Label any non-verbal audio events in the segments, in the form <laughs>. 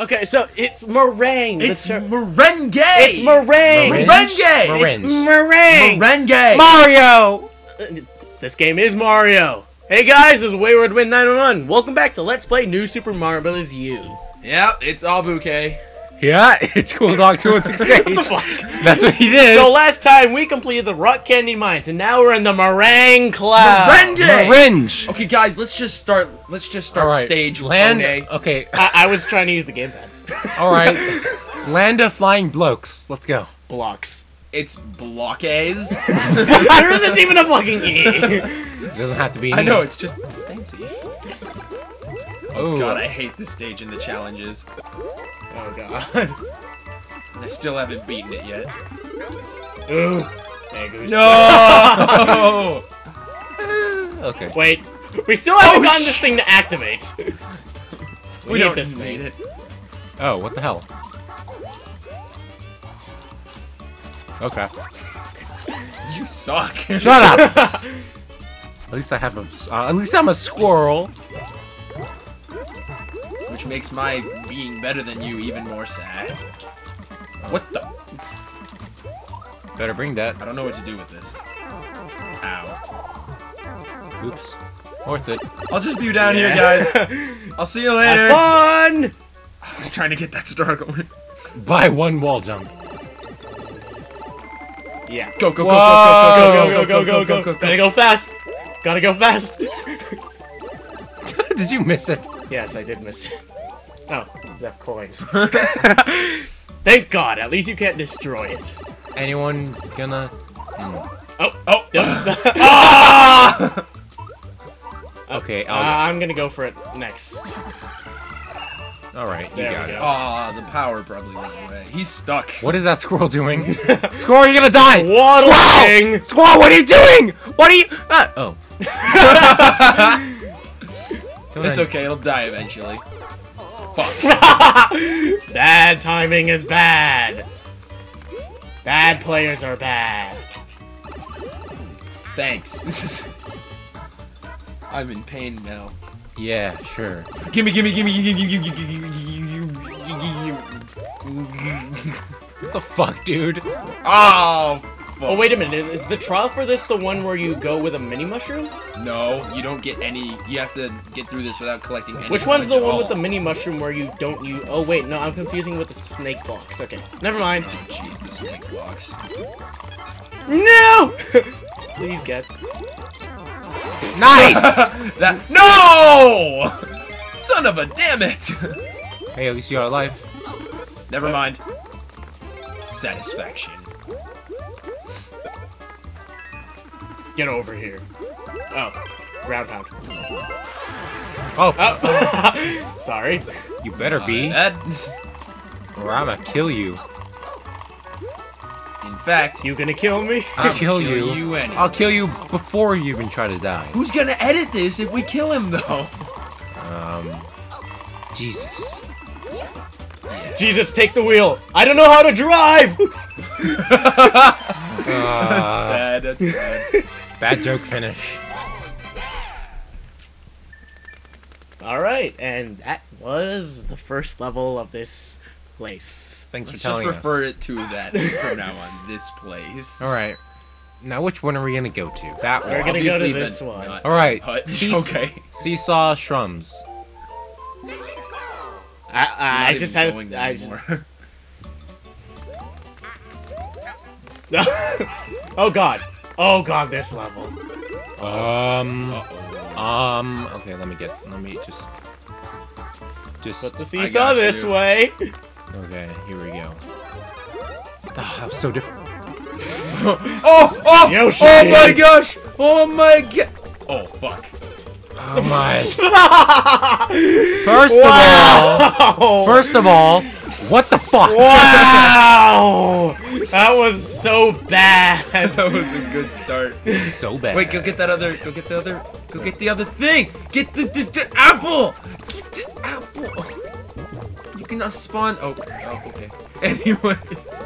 Okay, so it's meringue. It's ter- merengue. it's meringue. Merengue. Merengue. It's Merengue. meringue. Merengue. Mario. This game is Mario. Hey guys, this is Wayward Wind 911. Welcome back to Let's Play New Super Mario Bros. U. Yep, it's Abuke. Yeah, <laughs> it's Cool Dog 2168. What the fuck? That's what he did. So last time we completed the Rock Candy Mines, and now we're in the Meringue Cloud. Merengue. Orange. Okay, guys, let's just start. Let's just start All right. stage Land. one. Okay. I, I was trying to use the gamepad. <laughs> All right. Land of flying blokes. Let's go. Blocks. It's blockades. <laughs> there isn't even a fucking E. It doesn't have to be. I know it's just fancy. Oh God, I hate this stage in the challenges. Oh god. And I still haven't beaten it yet. Ooh. Mangoose. No. <laughs> Okay. Wait. We still haven't Oh, gotten this thing to activate. We, we don't this need thing. it. Oh, what the hell? Okay. You suck. Shut up. <laughs> at least I have a. s- Uh, at least I'm a squirrel. Which makes my being better than you even more sad. What the? Better bring that. I don't know what to do with this. Ow. Oops. Worth it. I'll just be down here, guys. I'll see you later. Have fun! I was trying to get that star going. Buy one wall jump. Yeah. Go, go, go, Whoa. Go, go, go, go, go, go. Gotta go fast. Gotta go fast. Did you miss it? yes, I did miss it. Oh, the coins. <laughs> Thank God, at least you can't destroy it. Anyone gonna? Oh, Oh, yep. <laughs> Okay. Uh, I'll, I'm gonna go for it next. all right. You got we it. go. Aw, the power probably went away. He's stuck. What is that squirrel doing? <laughs> squirrel, you're gonna die! Waddling! Squirrel! Squirrel, what are you doing? What are you? Ah, oh. It's I- okay, it'll die eventually. Fuck. bad timing is bad. Bad players are bad. Thanks. I'm in pain now. Yeah, sure. Gimme, gimme, gimme, gimme, gimme, gimme, gimme, gimme, gimme, gimme. What the fuck, dude? Oh, Oh wait a minute, is the trial for this the one where you go with a mini mushroom? No, you don't get any. You have to get through this without collecting any. Which one's the one all. with the mini mushroom where you don't you? Oh wait, no, I'm confusing with the snake box. Okay, never mind. Oh, jeez, the snake blocks. No! <laughs> Please get. Nice! <laughs> That no! Son of a damn it! hey, at least you are alive. Never mind. Satisfaction. Get over here. Oh, ground pound. Oh, Oh, <laughs> sorry. you better be, That, or I'm gonna kill you. in fact, You gonna kill me? I'll I'll kill, kill you. you. I'll kill you before you even try to die. who's gonna edit this if we kill him though? Um, Jesus. Jesus, take the wheel. I don't know how to drive. <laughs> Uh, Bad. That's bad. <laughs> bad joke finish. All right, and that was the first level of this place. Thanks Let's for just refer us. it to that from now on. This place. All right. Now, which one are we gonna go to? That We're one. gonna go to this one. All right. hut. <laughs> Okay. Seesaw Shrooms. I, I, I just even had. going there I just, <laughs> anymore. <laughs> oh god. Oh god, this level. Um. Uh-oh. Um. Okay. Let me get. Let me just. Just. Put the I seesaw got this you. way. Okay. Here we go. Oh, that was so different. <laughs> Oh! Oh! Yoshi. Oh my gosh! Oh my god! Oh fuck! Oh my. <laughs> First of all. First of all. What the fuck? Wow! That was so bad. <laughs> That was a good start. So bad. Wait, go get that other. Go get the other. Go get the other thing. Get the, the, the apple. Get the apple. You cannot spawn. Oh, oh okay. <laughs> Anyways.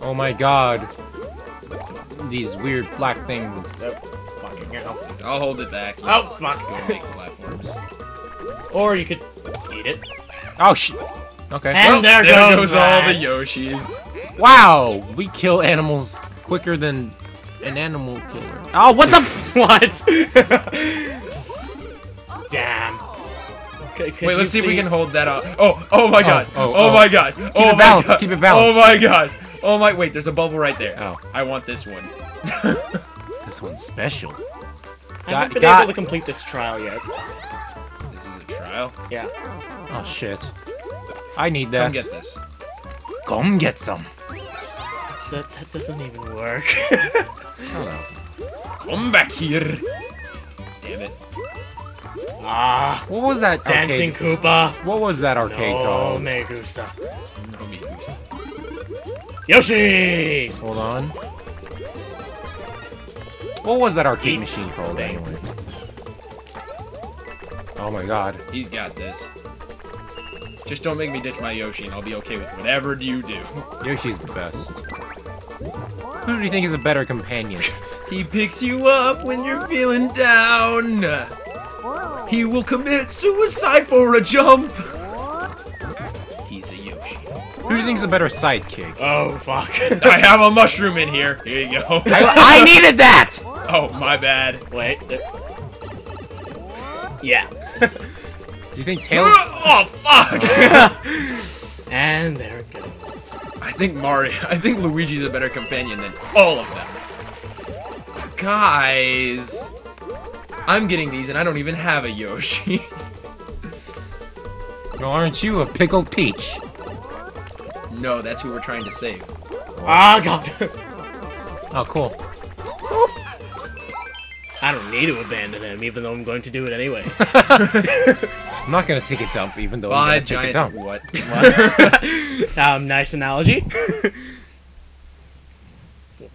Oh my god. These weird black things. Yep. Fucking hell. I'll hold it back. Oh, fuck. Go make platforms. Or you could eat it. Oh sh. Okay. And there, there goes, goes all the. Yoshis. Wow, we kill animals quicker than an animal killer. Oh, what the? <laughs> What? <laughs> Damn. C- could Wait, let's see if we can hold that up. Oh, oh my oh, god. oh, Oh, oh. my god. Keep oh it balanced, God. keep it balanced. Oh my god. Oh my wait, there's a bubble right there. Oh. I want this one. <laughs> This one's special. I haven't been Got- able to complete this trial yet. This is a trial. Yeah. Oh shit. I need that. Come get this. Come get some. That, that doesn't even work. <laughs> Come back here. Damn it. ah, What was that dancing arcade? Koopa. What was that arcade No called? me gusta. No me gusta. Yoshi! Hold on. What was that arcade Eat machine called thing. anyway? Oh my god. He's got this. Just don't make me ditch my Yoshi and I'll be okay with whatever you do. <laughs> Yoshi's the best. Who do you think is a better companion? He picks you up when you're feeling down. He will commit suicide for a jump. He's a Yoshi. Who do you think is a better sidekick? Oh, fuck. <laughs> I have a mushroom in here. Here you go. I, I <laughs> needed that! oh, my bad. Wait. Yeah. Do you think Tails... <laughs> oh, fuck! <laughs> And there it goes. I think Mario, <laughs> I think Luigi's a better companion than all of them. Guys, I'm getting these and I don't even have a Yoshi. No, aren't you a pickled peach? no, that's who we're trying to save. Ah, God. Oh, cool. I don't need to abandon him, even though I'm going to do it anyway. I'm not gonna take a dump, even though Bye, I'm gonna take a dump. what? <laughs> <laughs> um, nice analogy. <laughs>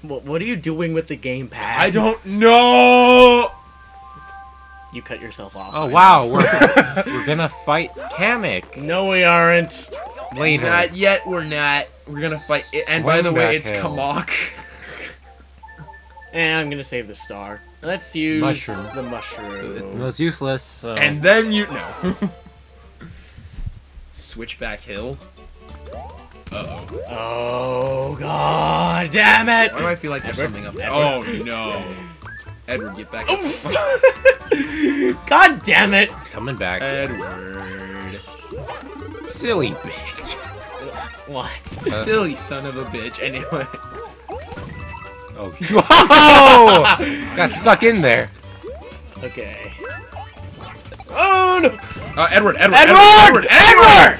what, what are you doing with the gamepad? I don't know. You cut yourself off. Oh right wow, we're we're gonna fight Kamek No, we aren't. later. Not yet. We're not. We're gonna fight. And by the way, it's hill. Kamek. And I'm gonna save the star. Let's use Mushroom. the mushroom. It's useless. So. And then you no. <laughs> Switchback Hill. Uh oh. Oh god, damn it! Why do I feel like there's something up there? Edward? Oh no. Edward, get back. <laughs> god damn it! it's coming back. Edward. Silly bitch. What? Silly son of a bitch. Anyways. Oh. Whoa! <laughs> Got stuck in there. Okay. Oh no! Uh, Edward, Edward, Edward! Edward, Edward, Edward!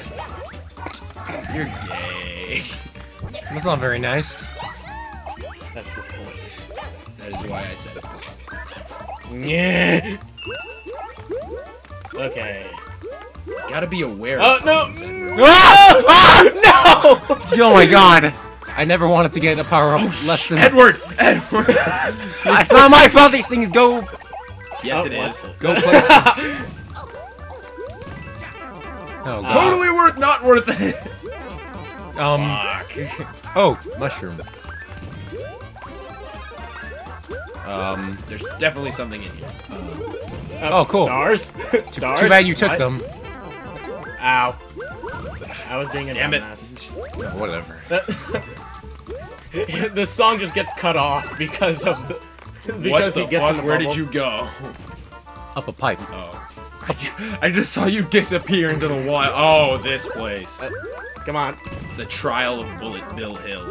You're gay. That's not very nice. That's the point. That is why I said it. Yeah. Okay. Gotta be aware. Oh of no! things, Edward. Ah! No! <laughs> Oh my god! I never wanted to get a power up less than. Edward, Edward. <laughs> It's not my fault. These things go yes, Oh, it what is. the- go <laughs> places. <laughs> Oh god. Totally worth, not worth it. Um. Fuck. Oh, mushroom. Um. There's definitely something in here. Oh, cool. Stars? Stars? Too bad you took What? them. Ow. I was being a Damn it. dumbass. whatever. <laughs> the song just gets cut off because of the, What the he gets fuck? the Where did you go? Up a pipe. Oh. I I just saw you disappear into the wall. Oh, this place. Uh, come on. The Trial of Bullet Bill Hill.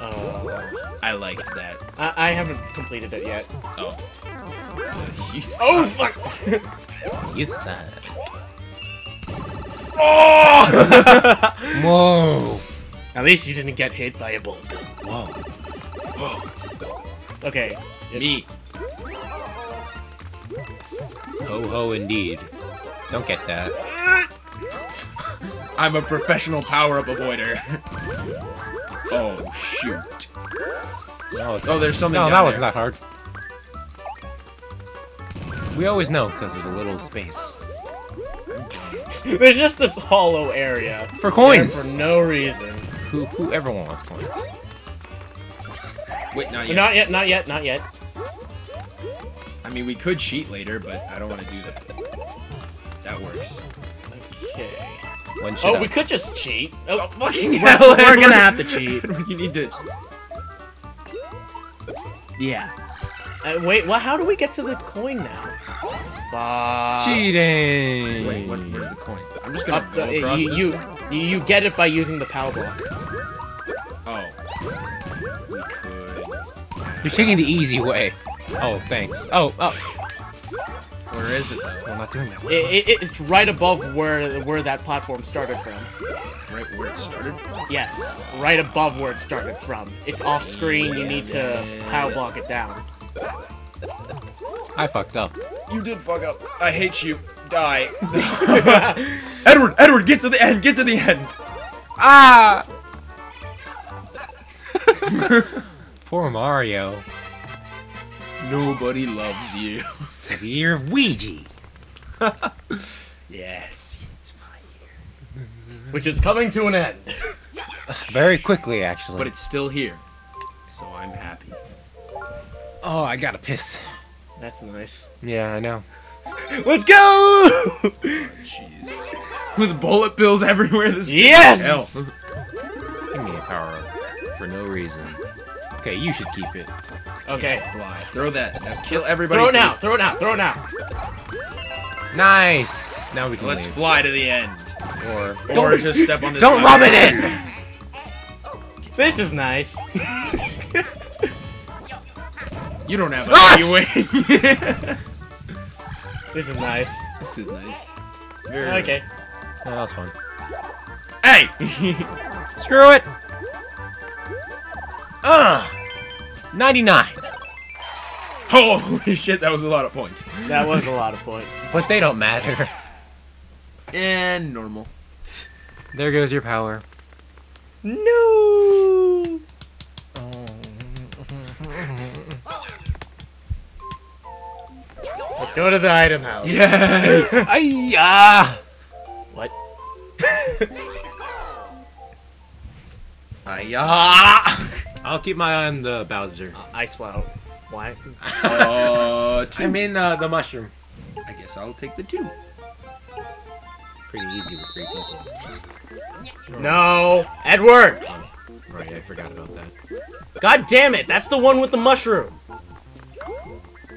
Oh. I liked that. I, I haven't completed it yet. Oh. You Oh fuck! <laughs> You said. Oh! <laughs> Whoa. At least you didn't get hit by a bullet. Whoa. Okay. Me. Ho ho indeed. Don't get that. I'm a professional power-up avoider. oh, shoot. No, it's- Oh, there's something No, down that wasn't that hard. We always know because there's a little space. There's just this hollow area. For coins! For no reason. Who whoever wants coins. Wait, not yet. Not yet, not yet, not yet. I mean, we could cheat later, but I don't want to do that. That works. Okay. When should Oh, I? we could just cheat. Oh, Fucking we're, <laughs> hell, we're gonna have to cheat. <laughs> you need to. Yeah. Uh, wait, well, How do we get to the coin now? Fuck. Cheating. Wait, what, where's the coin? I'm just gonna Up, go uh, across you, this you, you get it by using the power block. You're taking the easy way. Oh, thanks. Oh, oh. Where is it though? I'm not doing that. It, it, it's right above where where that platform started from. Right where it started from? Yes, right above where it started from. It's off screen. You need to power block it down. I fucked up. You did fuck up. I hate you. Die. <laughs> <laughs> Edward, Edward, get to the end. Get to the end. Ah! <laughs> Poor Mario. Nobody loves you. It's the year of Luigi. <laughs> Yes, it's my year. Which is coming to an end. <laughs> Very quickly, actually. But it's still here. So I'm happy. oh, I gotta piss. That's nice. Yeah, I know. <laughs> Let's go! Jeez. With bullet bills everywhere. This game Yes! Hell. Give me a power up for no reason. Okay, you should keep it. Okay. Fly. Throw that. Now kill everybody. Throw it now. Throw it now. Throw it now. Nice. Now we can Let's leave. fly to the end. Or Or just step on this. don't rub it in. This is nice. <laughs> You don't have Ah! any <laughs> wing. This is nice. this is nice. Very Okay. No, that was fun. Hey! <laughs> Screw it. Uh, 99. Holy <laughs> shit, that was a lot of points. That was a lot of points. But they don't matter. And normal. There goes your power. No! Let's go to the item house. Yeah! <laughs> Ayah! What? <laughs> Ayah! I'll keep my eye on the Bowser. Ice flow. Why? Uh, two. I mean, uh, the mushroom. I guess I'll take the two. Pretty easy with three people. No! Edward! Right, I forgot about that. God damn it! That's the one with the mushroom!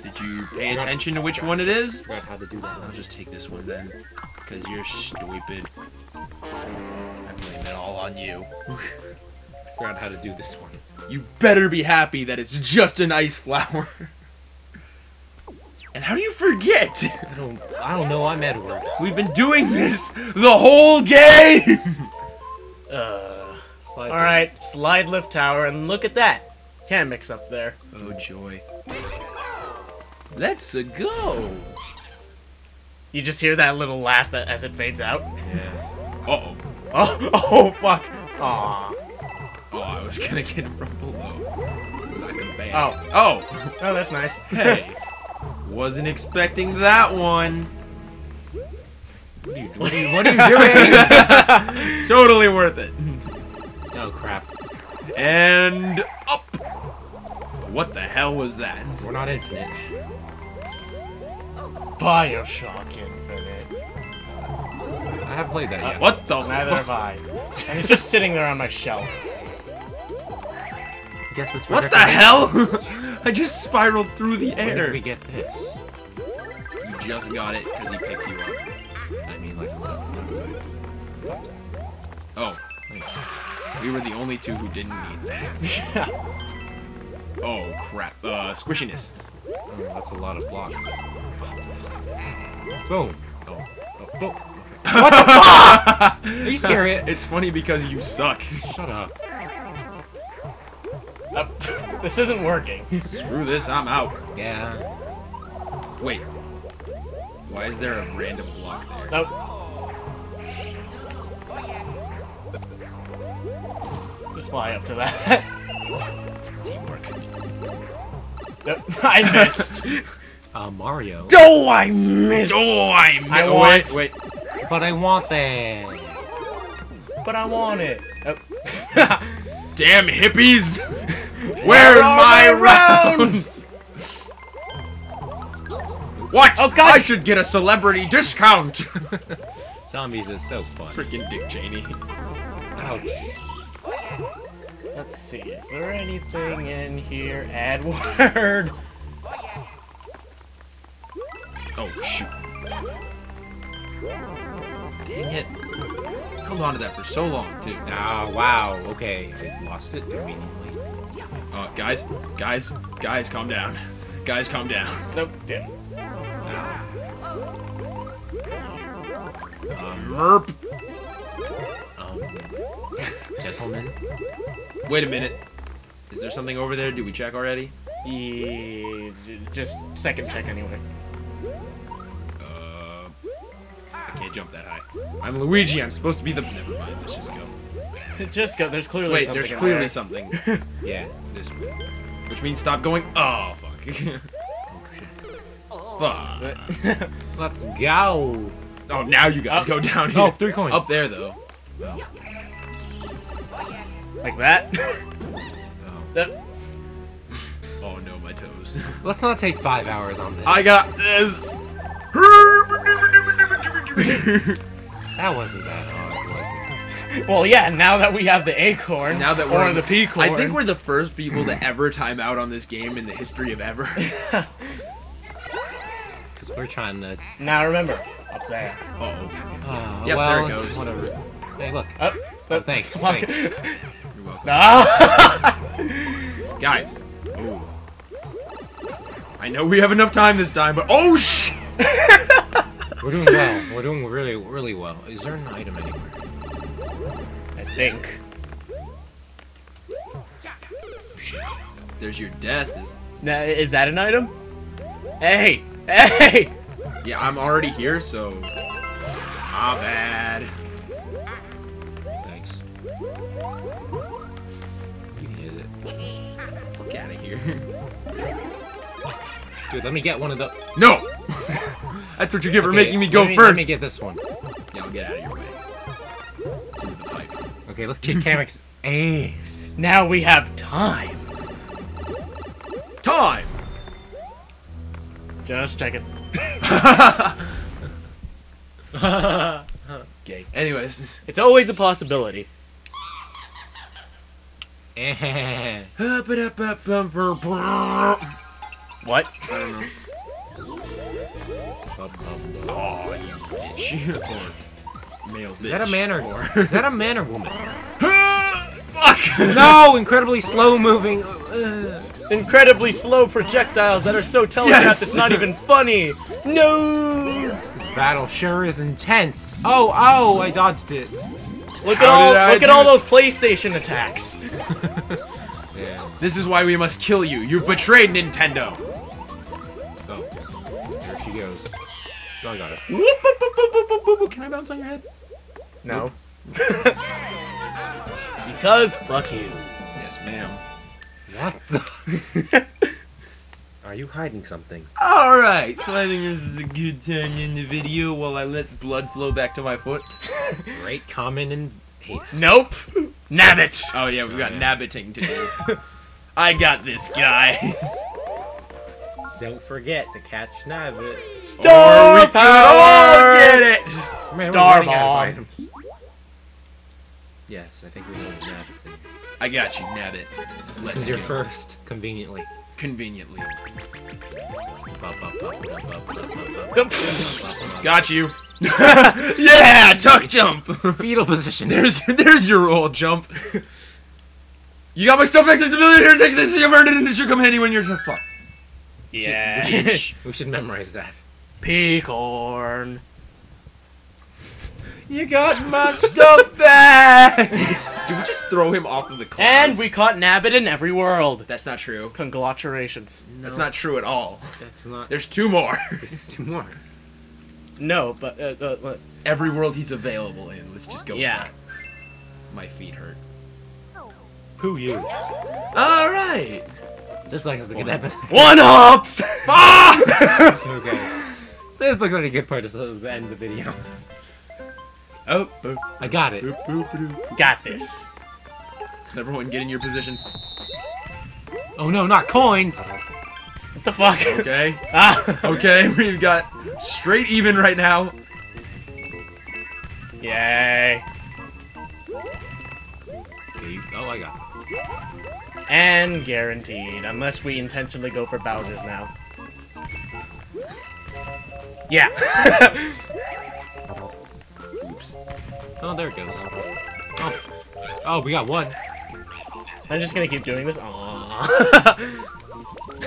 Did you pay attention to which one it is? I forgot how to do that. I'll just take this one then. Because you're stupid. I blame it all on you. <laughs> forgot how to do this one. You better be happy that it's just an ice flower. <laughs> And how do you forget? I don't. I don't know. I'm Edward. We've been doing this the whole game! <laughs> Uh. Slide Alright, slide lift tower, and look at that. Can't mix up there. Oh joy. Let's go! You just hear that little laugh that as it fades out. Yeah. Uh-oh. <laughs> Oh, oh, fuck. Aw. Oh, I was gonna get him from below. Like a band. Oh. Oh! Oh, that's nice. <laughs> Hey! Wasn't expecting that one. What are you, what are you, what are you doing? <laughs> Totally worth it. oh crap. And up! What the hell was that? We're not infinite. Bioshock Infinite. I haven't played that uh, yet. What the Neither have fuck? I. <laughs> And it's just sitting there on my shelf. I guess it's What the hell? <laughs> I just spiraled through the Where air. did we get this? You just got it because he picked you up. I mean, like, what? Oh, Thanks. we were the only two who didn't need that. <laughs> yeah. Oh crap. Uh, squishiness. Oh, that's a lot of blocks. Boom. Oh. oh boom. What the fuck? <laughs> Are you serious? It's funny because you suck. Shut up. <laughs> This isn't working. Screw this, I'm out. Yeah. Wait. Why is there a random block there? Nope. Just fly up to that. <laughs> Teamwork. Nope, <laughs> I missed. Uh, Mario. oh, I missed. Oh, I, I wait, want- wait. But I want that. But I want it. Oh. Damn hippies! Where are are my my rounds? <laughs> What? Oh, God. I should get a celebrity discount. <laughs> Zombies are so fun. Freaking Dick Cheney. Ouch. Let's see, is there anything in here? Edward! Oh shoot. Dang it. Held on to that for so long too. Ah, wow. Okay, I lost it conveniently. Uh, guys, guys, guys, calm down. Guys, calm down. Nope, did Ah. Um, Merp. um, <laughs> gentlemen. Wait a minute. Is there something over there? Did we check already? Yeah, just second check anyway. Uh, I can't jump that high. I'm Luigi. I'm supposed to be the. Never mind. Let's just go. <laughs> Just go, there's clearly Wait, something there's clearly there. something. <laughs> Yeah, this way. Which means stop going. Oh fuck. <laughs> Oh, fuck. Let's go. Oh, now you guys Up. go down oh, here. Oh, three coins. Up there though. Like that? That- Oh no, my toes. Let's not take five hours on this. I got this. That wasn't that hard? Well, yeah, now that we have the acorn, Now that we're the peacorn. I think we're the first people to ever time out on this game in the history of ever. <laughs> Because we're trying to. Now remember, up there. Oh, okay. Uh, Yep, well, there it goes. Whatever. Hey, look. Up. Oh, <laughs> thanks, thanks. You're welcome. No! Guys, move. I know we have enough time this time, but oh sh! We're doing well. We're doing really, really well. Is there an item anywhere? I think. Shit. There's your death. Is Now, is that an item? Hey! Hey! yeah, I'm already here, so. Ah, bad. Thanks. You needed it. Fuck out of here. <laughs> Dude, let me get one of the. No! <laughs> That's what you get for Okay, making me go let first. Let me get this one. Yeah, I'll get out of your way. To the pipe. Okay, let's kick Kamek's <laughs> ass. Now we have time. Time! Just checking. <laughs> Gay. Anyways. It's always a possibility. Eh. <laughs> Oh, What? Oh, you bitch. Or male bitch. Is that a man or Or... is that a man or woman? Fuck! <laughs> no, incredibly slow moving. Uh, Incredibly slow projectiles that are so telegraphed Yes! it's not even funny. No! this battle sure is intense. Oh, oh, I dodged it. Look at all did I look at do all those PlayStation attacks. <laughs> Yeah. This is why we must kill you. You've betrayed Nintendo. Oh, there she goes. Oh, I got it. Can I bounce on your head? No. <laughs> because fuck you. Yes, ma'am. What the? Are you hiding something? Alright, so I think this is a good time in the video while I let blood flow back to my foot. <laughs> Great comment and hate. Nope. Nabbit. Oh yeah, we've got yeah. nabbiting to do. <laughs> I got this, guys. Don't forget to catch Nabbit. Star could power. get it. Man, Star running out of Bomb. Items. Yes, I think we know what Nabbit's in. I got you, nabbit. This Let's is your go. first, conveniently. Conveniently. Got you. yeah, tuck jump. Fetal position. There's there's your roll jump. You got my stuff back this million here, take this, you earned it, and it should come handy when you're in a tough spot. Yeah. Bitch. We should memorize that. Peacorn. You got my stuff back! Did we just throw him off of the clouds? And we caught Nabbit in every world. That's not true. Congratulations. That's not true at all. That's not. There's two more. There's two more. No, but uh, uh, uh, Every world he's available in. Let's just go Yeah. that. My feet hurt. Who you? Alright. This looks like a good episode. one ups. <laughs> okay. This looks like a good part to s- end the video. Oh, oh, I got it. Got this. Everyone get in your positions. Oh no, not coins! What the fuck? Okay. <laughs> ah. Okay, we've got straight even right now. Yay. Okay, you, oh, I got it. And guaranteed, unless we intentionally go for Bowser's now. Yeah. <laughs> Oops. Oh, there it goes. Oh. Oh, we got one. I'm just gonna keep doing this. Aww.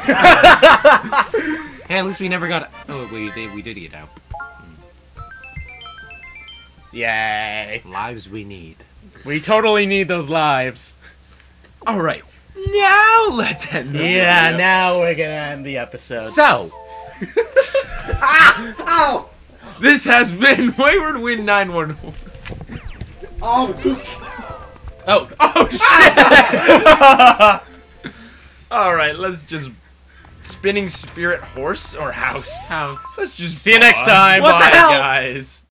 <laughs> Hey, at least we never got. Oh, wait, we, we did get out. Yay. Lives we need. We totally need those lives. All right. Now let's end. the Yeah, video. now we're gonna end the episode. So, <laughs> <laughs> ah! This has been <laughs> Wayward Wind 911. Oh, Oh, <laughs> oh shit! <laughs> All right, let's just spinning spirit horse or house. house. Let's just See you next time. What Bye. guys?